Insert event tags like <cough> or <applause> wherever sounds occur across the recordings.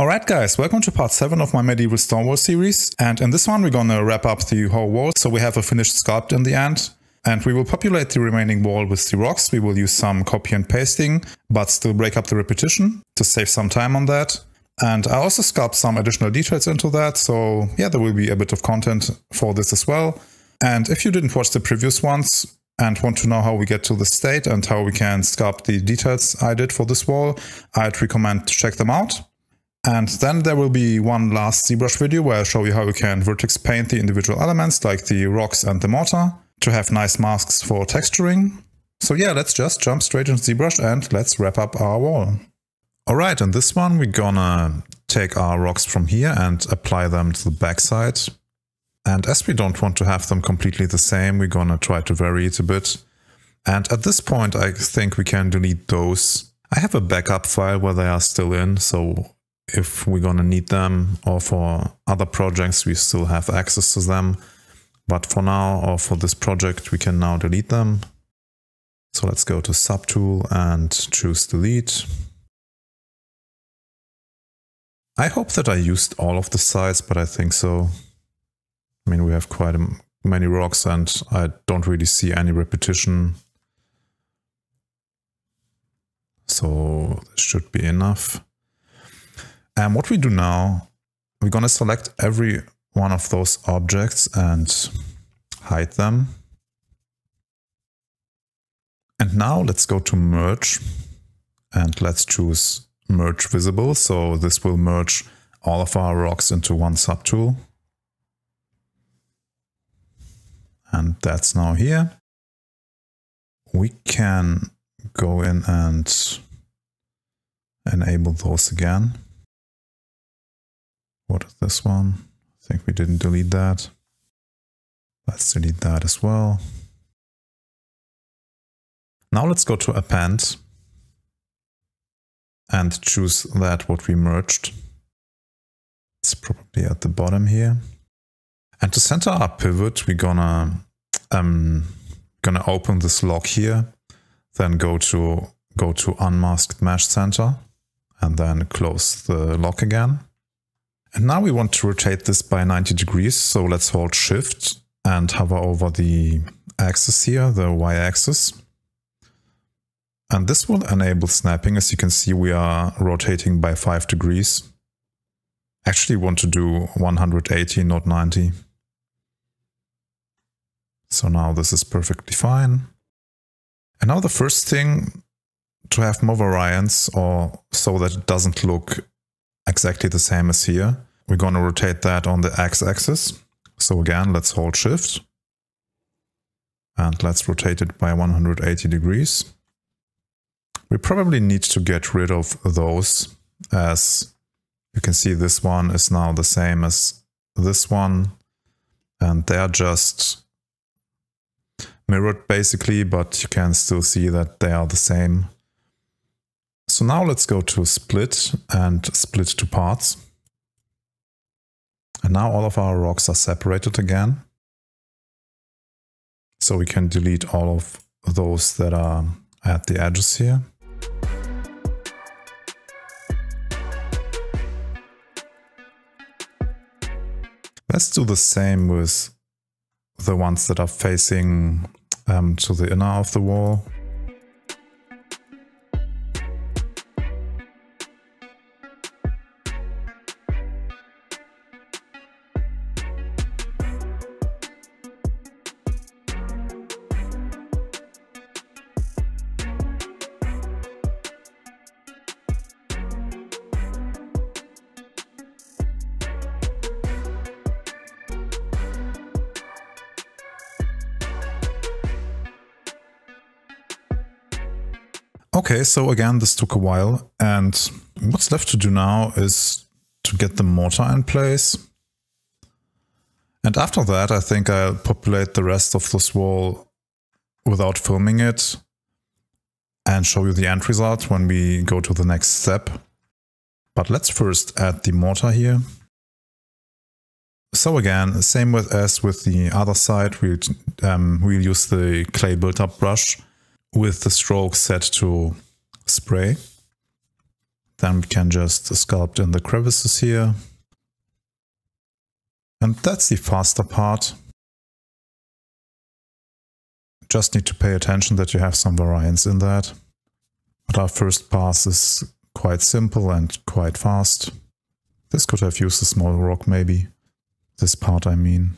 Alright guys, welcome to part 7 of my medieval stone wall series and in this one we're gonna wrap up the whole wall so we have a finished sculpt in the end and we will populate the remaining wall with the rocks. We will use some copy and pasting but still break up the repetition to save some time on that. And I also sculpt some additional details into that so yeah there will be a bit of content for this as well. And if you didn't watch the previous ones, and want to know how we get to the state and how we can sculpt the details I did for this wall, I'd recommend to check them out. And then there will be one last ZBrush video where I show you how you can vertex paint the individual elements like the rocks and the mortar to have nice masks for texturing. So yeah, let's just jump straight into ZBrush and let's wrap up our wall. Alright, in this one we're gonna take our rocks from here and apply them to the backside. And as we don't want to have them completely the same, we're gonna try to vary it a bit. And at this point I think we can delete those. I have a backup file where they are still in, so if we're going to need them or for other projects we still have access to them. But for now or for this project we can now delete them. So let's go to subtool and choose delete. I hope that I used all of the sides, but I think so. I mean, we have quite many rocks and I don't really see any repetition. So this should be enough. And what we do now, we're going to select every one of those objects and hide them. And now let's go to merge and let's choose merge visible. So this will merge all of our rocks into one subtool. And that's now here. We can go in and enable those again. What is this one? I think we didn't delete that. Let's delete that as well. Now let's go to append and choose that what we merged. It's probably at the bottom here. And to center our pivot, we're gonna um, gonna open this lock here, then go to go to unmasked mesh center, and then close the lock again. And now we want to rotate this by 90 degrees. So let's hold shift and hover over the axis here, the y-axis. And this will enable snapping. As you can see, we are rotating by 5 degrees. Actually want to do 180, not 90. So now this is perfectly fine. And now the first thing to have more variance or so that it doesn't look exactly the same as here. We're going to rotate that on the x-axis. So again, let's hold shift. And let's rotate it by 180 degrees. We probably need to get rid of those as you can see this one is now the same as this one. And they're just mirrored basically, but you can still see that they are the same. So now let's go to split and split to parts. And now all of our rocks are separated again. So we can delete all of those that are at the edges here. Let's do the same with the ones that are facing um, to the inner of the wall. Okay, so again, this took a while. And what's left to do now is to get the mortar in place. And after that, I think I'll populate the rest of this wall without filming it and show you the end result when we go to the next step. But let's first add the mortar here. So again, same with as with the other side, we'll, um, we'll use the clay build-up brush with the stroke set to spray. Then we can just sculpt in the crevices here. And that's the faster part. Just need to pay attention that you have some variance in that. But our first pass is quite simple and quite fast. This could have used a small rock maybe. This part I mean.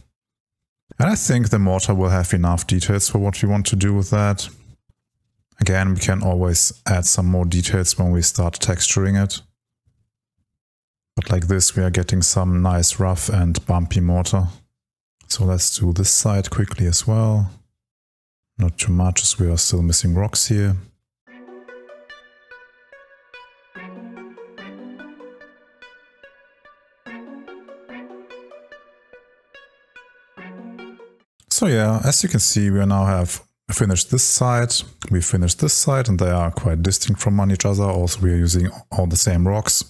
And I think the mortar will have enough details for what we want to do with that. Again, we can always add some more details when we start texturing it. But like this, we are getting some nice rough and bumpy mortar. So let's do this side quickly as well. Not too much as we are still missing rocks here. So yeah, as you can see, we now have finished this side, we finished this side, and they are quite distinct from one each other. Also, we are using all the same rocks.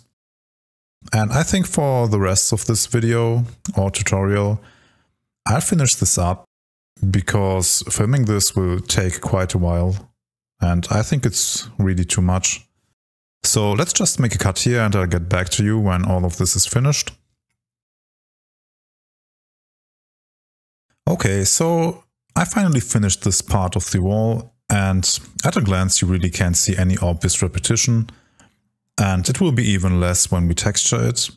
And I think for the rest of this video or tutorial, I'll finish this up because filming this will take quite a while. And I think it's really too much. So let's just make a cut here and I'll get back to you when all of this is finished. Okay, so I finally finished this part of the wall and at a glance you really can't see any obvious repetition and it will be even less when we texture it.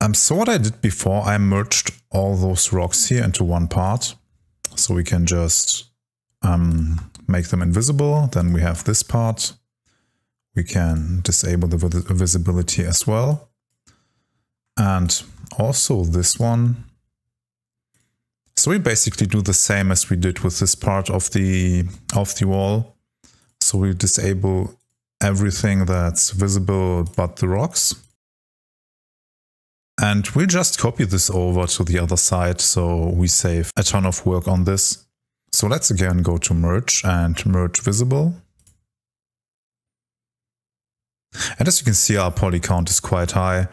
Um, so what I did before, I merged all those rocks here into one part. So we can just um, make them invisible. Then we have this part. We can disable the visibility as well. And also this one so we basically do the same as we did with this part of the of the wall. So we disable everything that's visible but the rocks. And we'll just copy this over to the other side so we save a ton of work on this. So let's again go to merge and merge visible. And as you can see our poly count is quite high.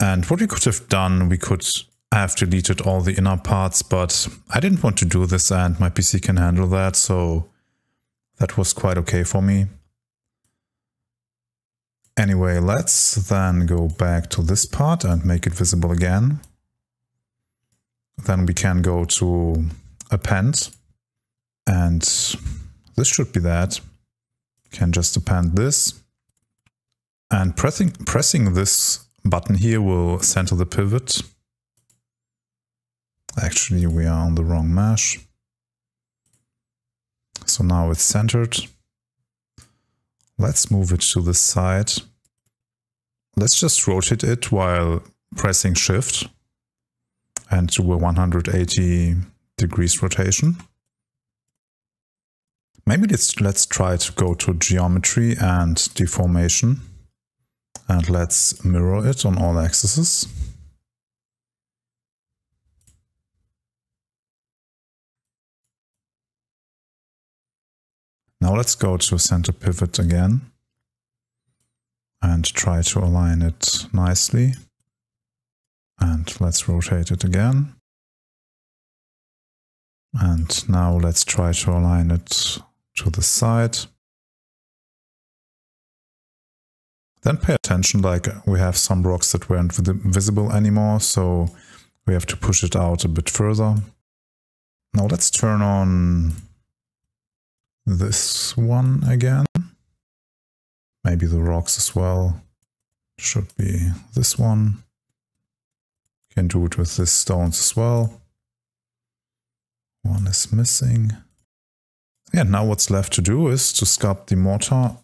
And what we could have done, we could I have deleted all the inner parts, but I didn't want to do this and my PC can handle that, so that was quite okay for me. Anyway, let's then go back to this part and make it visible again. Then we can go to append and this should be that. Can just append this and pressing, pressing this button here will center the pivot Actually, we are on the wrong mesh. So now it's centered. Let's move it to the side. Let's just rotate it while pressing shift and do a 180 degrees rotation. Maybe let's, let's try to go to geometry and deformation and let's mirror it on all axes. Now let's go to center pivot again and try to align it nicely. And let's rotate it again. And now let's try to align it to the side. Then pay attention, like we have some rocks that weren't visible anymore, so we have to push it out a bit further. Now let's turn on this one again. Maybe the rocks as well. Should be this one. Can do it with this stones as well. One is missing. Yeah, now what's left to do is to sculpt the mortar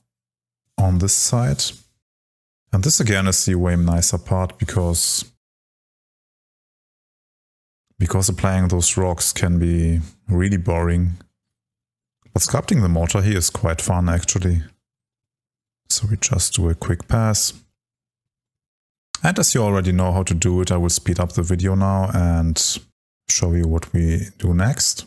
on this side. And this again is the way nicer part because because applying those rocks can be really boring but sculpting the mortar here is quite fun actually. So we just do a quick pass. And as you already know how to do it, I will speed up the video now and show you what we do next.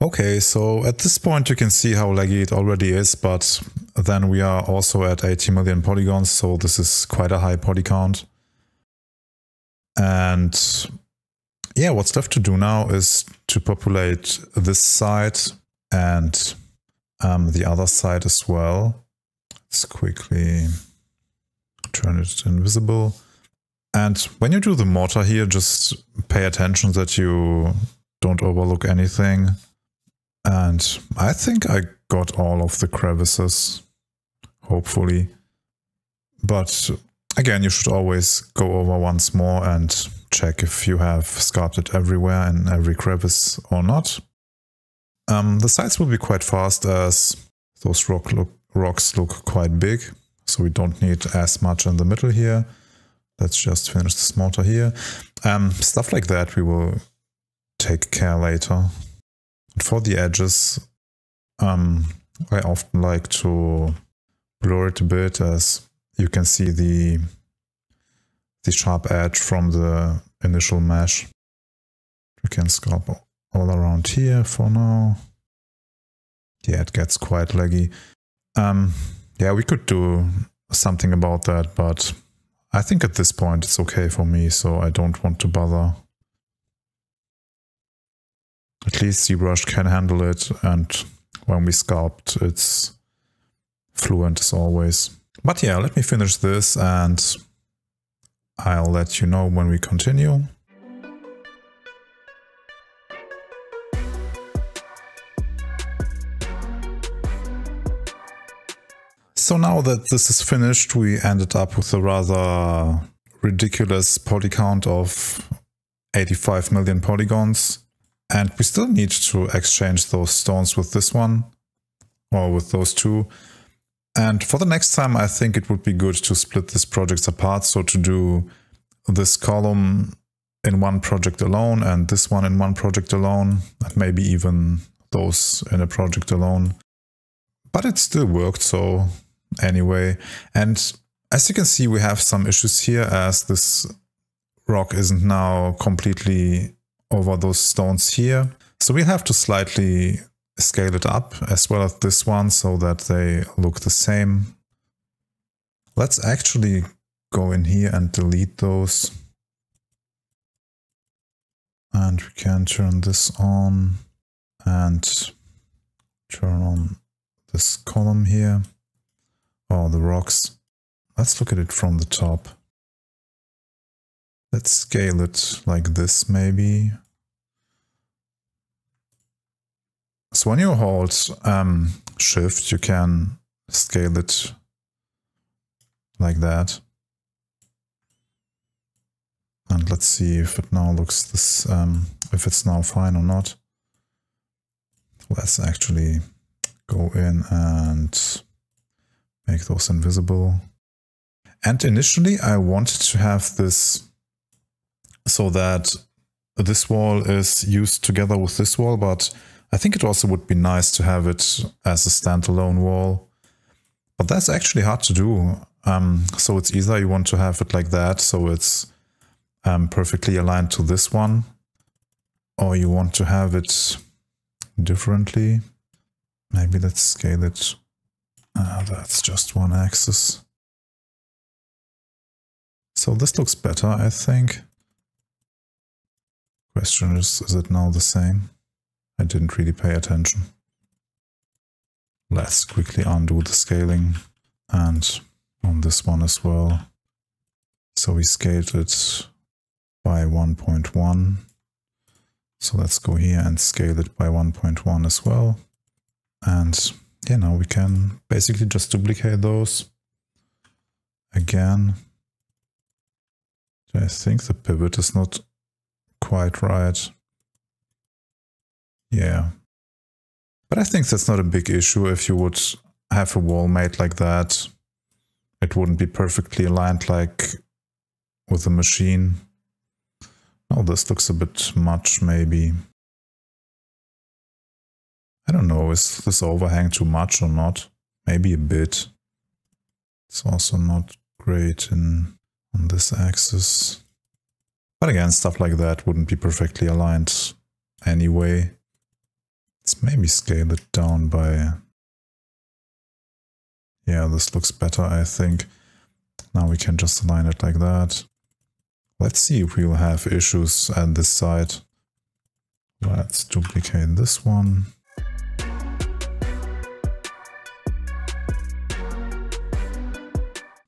Okay, so at this point you can see how laggy it already is, but then we are also at 80 million polygons, so this is quite a high poly count. And yeah, what's left to do now is to populate this side and um, the other side as well. Let's quickly turn it invisible. And when you do the mortar here, just pay attention that you don't overlook anything. And I think I got all of the crevices, hopefully. But again, you should always go over once more and check if you have sculpted everywhere in every crevice or not. Um, the sides will be quite fast as those rock look, rocks look quite big, so we don't need as much in the middle here. Let's just finish this mortar here. Um, stuff like that we will take care later. For the edges, um, I often like to blur it a bit as you can see the the sharp edge from the initial mesh. We can sculpt all around here for now. Yeah, it gets quite laggy. Um, yeah, we could do something about that, but I think at this point it's okay for me, so I don't want to bother. At least ZBrush can handle it, and when we sculpt, it's fluent as always. But yeah, let me finish this and I'll let you know when we continue. So now that this is finished, we ended up with a rather ridiculous poly count of 85 million polygons. And we still need to exchange those stones with this one, or with those two. And for the next time, I think it would be good to split these projects apart. So to do this column in one project alone and this one in one project alone, and maybe even those in a project alone. But it still worked, so anyway. And as you can see, we have some issues here as this rock isn't now completely over those stones here. So we'll have to slightly scale it up as well as this one so that they look the same. Let's actually go in here and delete those. And we can turn this on and turn on this column here. Oh, the rocks. Let's look at it from the top. Let's scale it like this maybe. So when you hold um, shift, you can scale it like that. And let's see if it now looks this, um, if it's now fine or not. Let's actually go in and make those invisible. And initially I wanted to have this so that this wall is used together with this wall, but I think it also would be nice to have it as a standalone wall. But that's actually hard to do. Um, so it's either you want to have it like that, so it's um, perfectly aligned to this one, or you want to have it differently. Maybe let's scale it. Uh, that's just one axis. So this looks better, I think. Question is, is it now the same? I didn't really pay attention. Let's quickly undo the scaling and on this one as well. So we scaled it by 1.1. So let's go here and scale it by 1.1 as well. And yeah, now we can basically just duplicate those again. I think the pivot is not quite right. Yeah. But I think that's not a big issue if you would have a wall made like that. It wouldn't be perfectly aligned like with the machine. Oh, this looks a bit much, maybe. I don't know, is this overhang too much or not? Maybe a bit. It's also not great in on this axis. But again, stuff like that wouldn't be perfectly aligned anyway. Let's maybe scale it down by... Yeah, this looks better, I think. Now we can just align it like that. Let's see if we'll have issues at this side. Let's duplicate this one.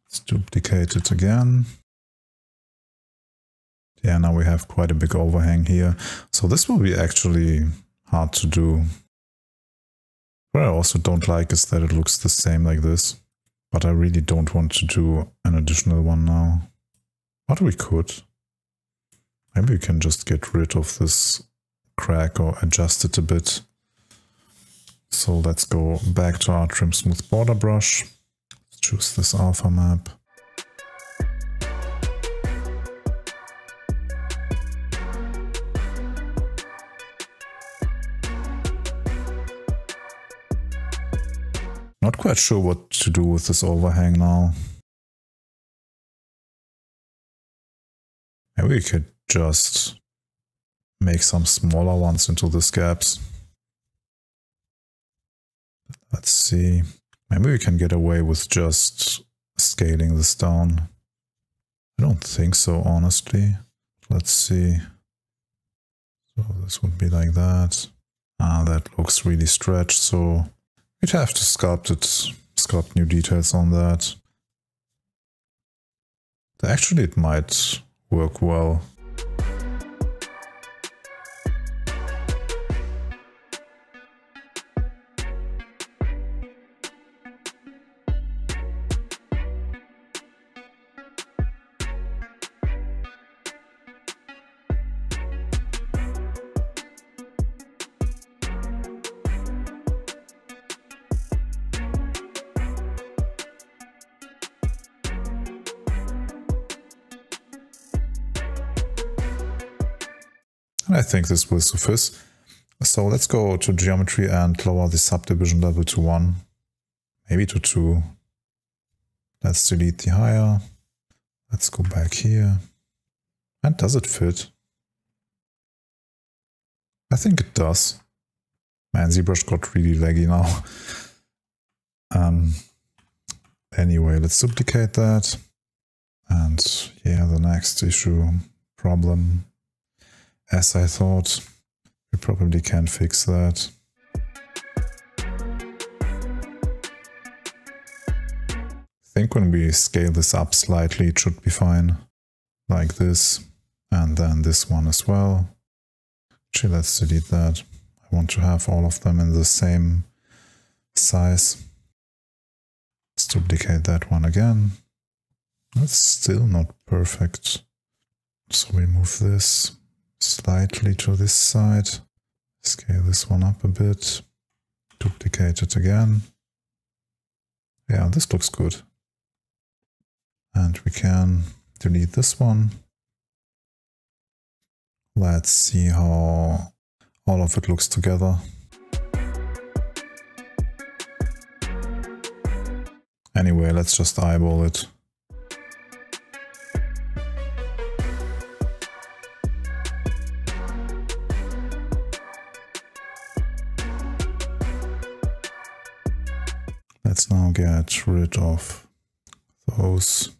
Let's duplicate it again. Yeah, now we have quite a big overhang here. So this will be actually hard to do. What I also don't like is that it looks the same like this. But I really don't want to do an additional one now. But we could. Maybe we can just get rid of this crack or adjust it a bit. So let's go back to our trim smooth border brush. Let's choose this alpha map. Not quite sure what to do with this overhang now. Maybe we could just make some smaller ones into these gaps. Let's see. Maybe we can get away with just scaling this down. I don't think so, honestly. Let's see. So this would be like that. Ah, that looks really stretched, so we'd have to sculpt it, sculpt new details on that. Actually, it might work well. And I think this will suffice. So let's go to geometry and lower the subdivision level to 1, maybe to 2. Let's delete the higher. Let's go back here. And does it fit? I think it does. Man, ZBrush got really laggy now. <laughs> um, anyway, let's duplicate that. And yeah, the next issue, problem, as I thought. We probably can fix that. I think when we scale this up slightly, it should be fine. Like this. And then this one as well. Actually, let's delete that. I want to have all of them in the same size. Let's duplicate that one again. That's still not perfect. So we move this slightly to this side. Scale this one up a bit. Duplicate it again. Yeah, this looks good. And we can delete this one. Let's see how all of it looks together. Anyway, let's just eyeball it. Let's now get rid of those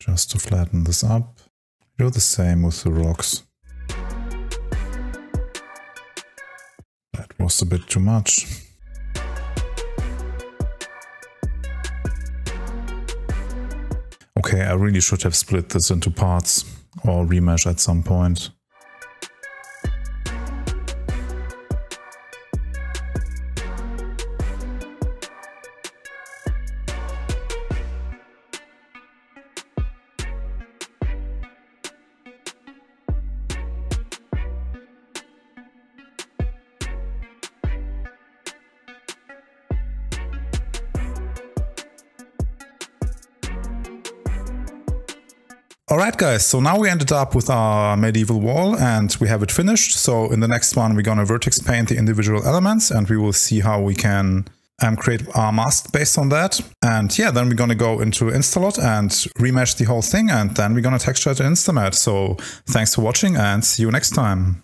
just to flatten this up. Do the same with the rocks. That was a bit too much. Okay, I really should have split this into parts or remesh at some point. Alright guys, so now we ended up with our medieval wall and we have it finished. So in the next one we're gonna vertex paint the individual elements and we will see how we can um, create our mask based on that. And yeah, then we're gonna go into InstaLOD and remesh the whole thing and then we're gonna texture it in InstaMAT. So thanks for watching and see you next time.